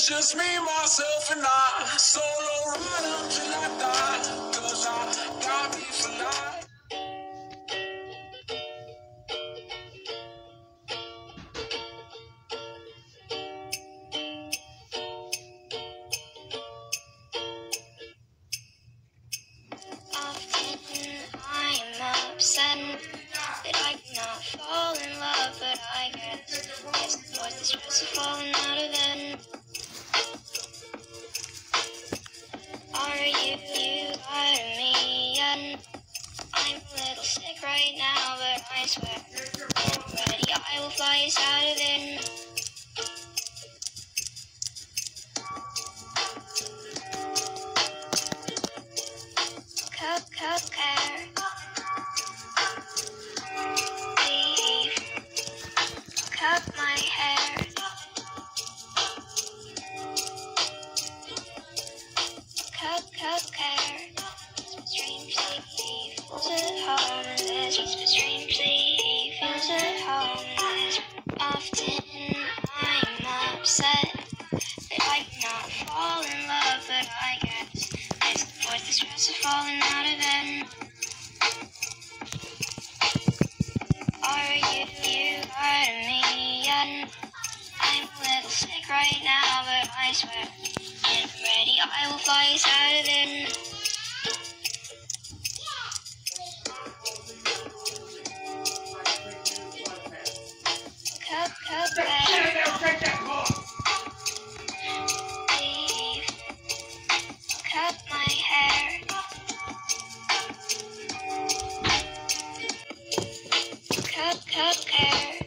It's just me, myself, and I. Solo ride until I die. Cause I got me for life. That I cannot fall in love, but I guess it's worth the stress right now, but I swear, ready, I will fly us out of it. Cup, cup. Leave. Cut my hair. Cup, cup. This. But feels at home. Often I'm upset that I cannot fall in love, but I guess it's worth the stress of falling out of it. Are you, you me? I'm a little sick right now, but I swear, get ready, I will fly out of it. Cup, cup, care.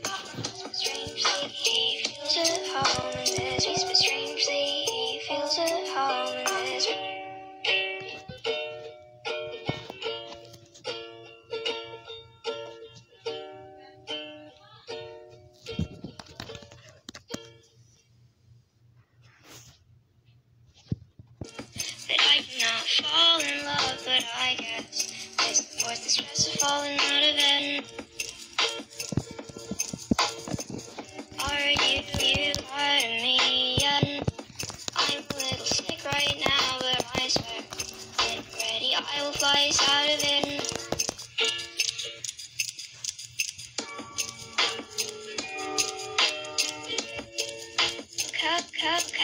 Strangely, he feels at home in this place, but strangely, he feels at home in this. That I cannot fall in love, but I guess it's worth the stress of falling out of out of. Cup, cup, cup.